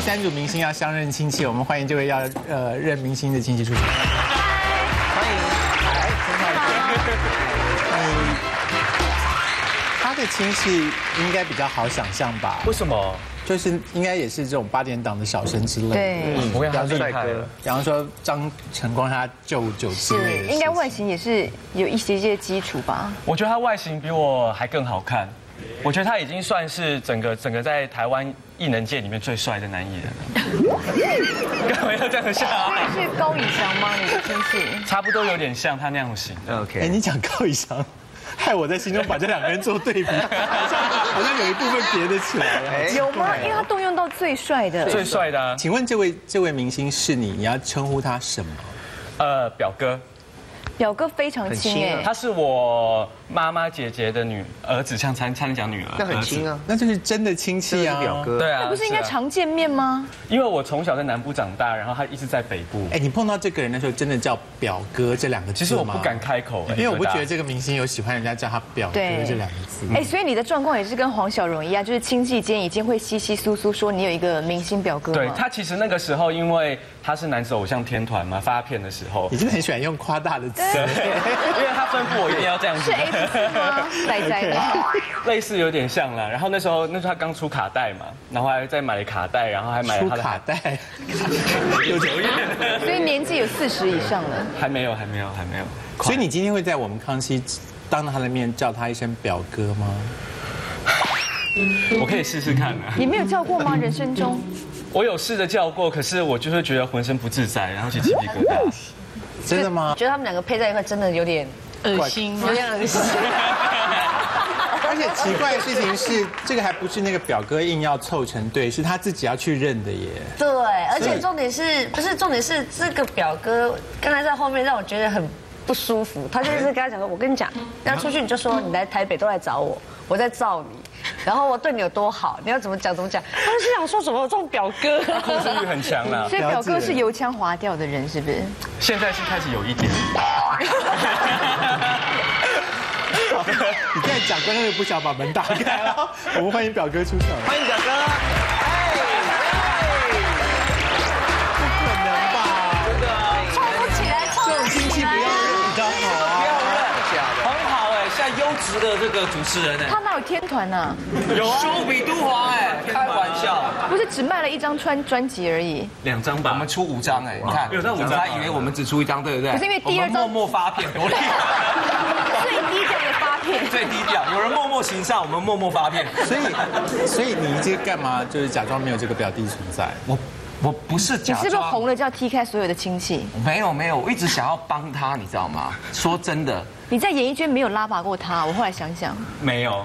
第三组明星要相认亲戚，我们欢迎这位要呃认明星的亲戚出场。欢迎，来，陈小姐。他的亲戚应该比较好想象吧？为什么？就是应该也是这种八点档的小生之类的。对，我跟他比方说厉害了。比方说张晨光他舅舅之类。应该外形也是有一些些基础吧？我觉得他外形比我还更好看。我觉得他已经算是整个整个在台湾艺能界里面最帅的男艺人了。干嘛要这样笑啊？是高以翔吗？你的亲戚？差不多有点像他那样型。哎，OK，哎你讲高以翔，害我在心中把这两个人做对比，好像好像有一部分叠得起来啊。有吗？因为他动用到最帅的。最帅的啊，请问这位这位明星是你，你要称呼他什么？呃，表哥，表哥非常亲哎，他是我妈妈姐姐的女儿子，像差差点讲女儿，那很亲儿啊，那就是真的亲戚啊，表。哥。子。对啊，那不是应该啊常见面吗？因为我从小在南部长大，然后他一直在北部。哎，你碰到这个人的时候，真的叫表哥这两个字其实我不敢，开口，因为我不觉得这这个明星有喜欢人家叫他表哥对这两个字。哎，所以你的状况也是跟黄小荣一样，就是亲戚间已经会稀稀疏疏说你有一个明星表哥吗对他其实那个时候，因为他是男子偶像天团嘛，发片的时候你，真的很喜欢用夸大的词。因为他吩咐我一定要这样子是，A 四吗？仔仔的。类似有点像啦。然后那时候那时候他刚出卡带嘛，然后还再买了卡带，然后还买了出他的卡带，有久一点，所以年纪有四十以上了。还没有，还没有，还没有。所以你今天会在我们康熙当着他的面叫他一声表哥吗？我可以试试看啊。你没有叫过吗？人生中？我有试着叫过，可是我就是觉得浑身不自在，然后起鸡皮疙瘩。真的吗？觉得他们两个配在一块真的有点恶心吗有？点恶心。而且奇怪的事情是，这个还不是那个表哥硬要凑成对，是他自己要去认的耶。对，而且重点是不是重点是这个表哥刚才在后面让我觉得很不舒服，他就是跟他讲说，我跟你讲，要出去你就说你来台北都来找我，我在罩你，然后我对你有多好，你要怎么讲怎么讲。他们是想说什么有这种表哥，控制欲很强啦所。以表哥是油腔滑调的人，是不是？现在是开始有一点。你再讲，观众就不想把门打开了。我们欢迎表哥出场。欢迎表哥。的这个主持人呢，他哪有天团呢？有啊，修比都华哎，开玩笑，不是只卖了一张专专辑而已。两张吧我们。出五张哎，你看，有那五张他以为我们只出一张，对不对？可是因为第二张默默发片多厉害，最低调的发片。最低调，有人默默行善，我们默默发片。所以，所以你这干嘛？就是假装没有这个表弟存在。我我不是你假装是不是红了就要踢开所有的亲戚？没有没有，我一直想要帮他，你知道吗？说真的，你在演艺圈没有拉拔过他，我后来想想，没有，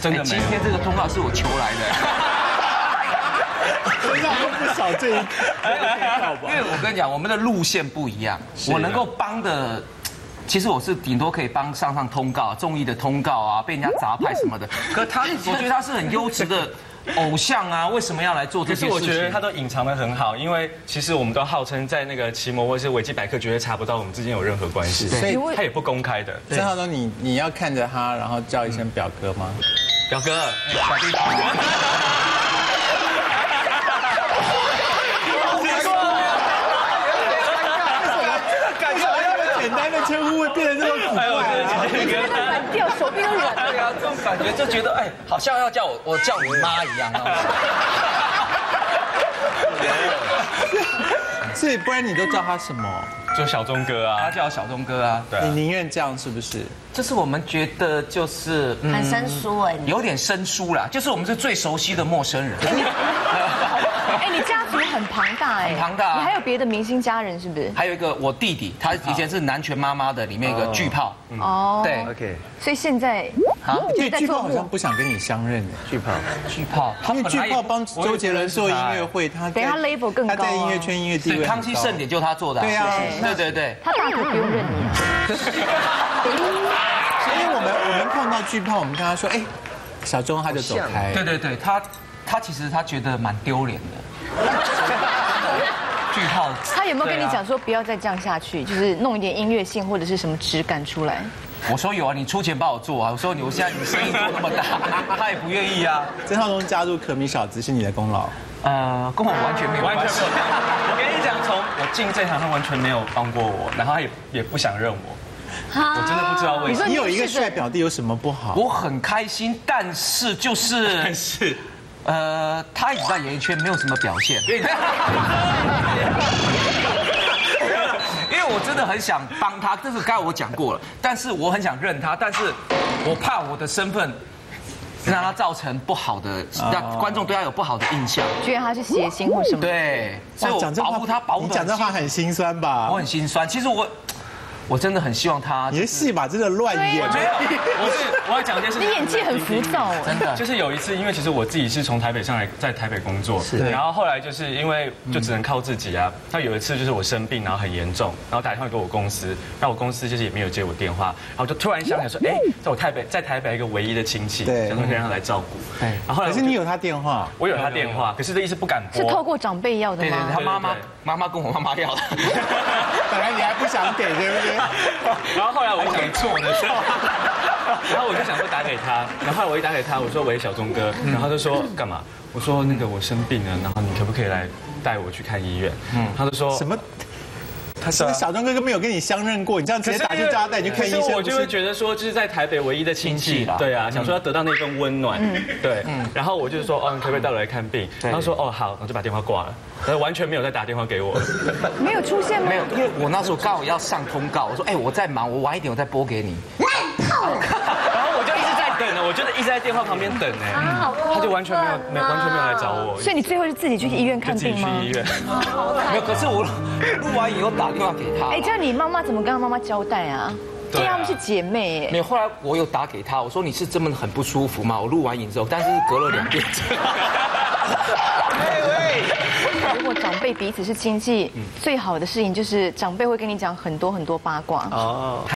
真的哎今没有。天这个通告是我求来的。少这一因为我跟你讲，我们的路线不一样，我能够帮的。其实我是顶多可以帮上上通告、综艺的通告啊，被人家砸牌什么的。可他，我觉得他是很优质的偶像啊，为什么要来做这可是些事情？我觉得他都隐藏的很好，因为其实我们都号称在那个奇摩或是维基百科绝对查不到我们之间有任何关系，所以他也不公开的。郑浩东，你你要看着他，然后叫一声表哥吗？表哥，感觉好像这么简单的称呼会变得这。软掉，手臂都软了。对啊，这种感觉就觉得哎，好像要叫我我叫你妈一样啊。所以不然你都叫他什么？就小钟哥啊他啊，叫小钟哥啊，对啊你宁愿这样是不是？就是我们觉得就是嗯很生疏哎，你有点生疏啦，就是我们是最熟悉的陌生人。哎，你家族很庞大哎，很庞大啊。你还有别的明星家人是不是？还有一个我弟弟，他以前是南拳妈妈的里面一个巨炮，哦，对，OK，所以现在啊，对，巨。炮好像不想跟你相认的。巨炮，巨炮，因为巨炮帮周杰伦做音乐会，他等一下 label 更高啊。他在音乐圈音乐地位对，康熙盛典就他做的，对啊。对对对，他大可不用认你啊。所以我们我们碰到巨炮，我们跟他说，哎，小钟他就走开。对对对，他他其实他觉得蛮丢脸的，句号，他有没有跟你讲说不要再这样下去，就是弄一点音乐性或者是什么质感出来？我说有啊，你出钱帮我做啊。我说你我现在你生意做那么大，他也不愿意啊。曾浩东加入可米小子是你的功劳。呃，跟我完全没有完全关系没有。我跟你讲，从我进这行，他完全没有帮过我，然后他也也不想认我。我真的不知道为什么。你有一个帅表弟有什么不好？我很开心，但是就是 但是呃，他一直在演艺圈没有什么表现。因为我真的很想帮他，这是刚才我讲过了，但是我很想认他，但是我怕我的身份让他造成不好的，让观众对他有不好的印象。觉得他是谐星或什么？对，所以我保护他，保护你讲这话很很心酸吧我？很心酸。其实我我真的很希望他你的戏码真的乱演，我觉得我是我要讲一件事情，你演技很浮躁哎。真的就是有一次，因为其实我自己是从台北上来，在台北工作，是然后后来就是因为就只能靠自己啊。那有一次就是我生病，然后很严重，然后打电话给我公司，那我公司就是也没有接我电话，然后就突然想起来说，哎，在我台北在台北一个唯一的亲戚，对想说可以让他来照顾。对然后后来可是你有他电话，我有他电话，可是这一直不敢拨。是透过长辈要的吗对对，吗他？妈妈妈妈跟我妈妈要的。本来你还不想给，对不对？然后后来我就给错的时候，然后我就想说打给他，然后后来我一打给他，我说喂小钟哥，然后他就说干嘛？我说那个我生病了，然后你可不可以来带我去看医院？嗯，他就说什么？他这个小钟哥哥没有跟你相认过，你这样直接打去叫他带你去看医生，我就会觉得说，就是在台北唯一的亲亲戚啦，对啊，想说要得到那份温暖，对，然后我就说，哦，你可不可以带我来看病？他说，哦，好，我就把电话挂了，然后完全没有再打电话给我。没有出现吗？没有，因为我那时候刚好要上通告，我说哎我在忙，我晚一点我再拨给你。然后 电话旁边等呢，他就完全没有没完全没有来找我，所以你最后是自己去医院就自己去看病吗？医院。没有，可是我录完以后打电话给他。哎，这样你妈妈怎么跟他妈妈交代啊？因对啊为她们是姐妹哎。没有，后来我有打给他，我说你是真的很不舒服吗？我录完影之后，但是隔了两天。如果长辈彼此是亲戚，最好的事情就是长辈会跟你讲很多很多八卦。哦。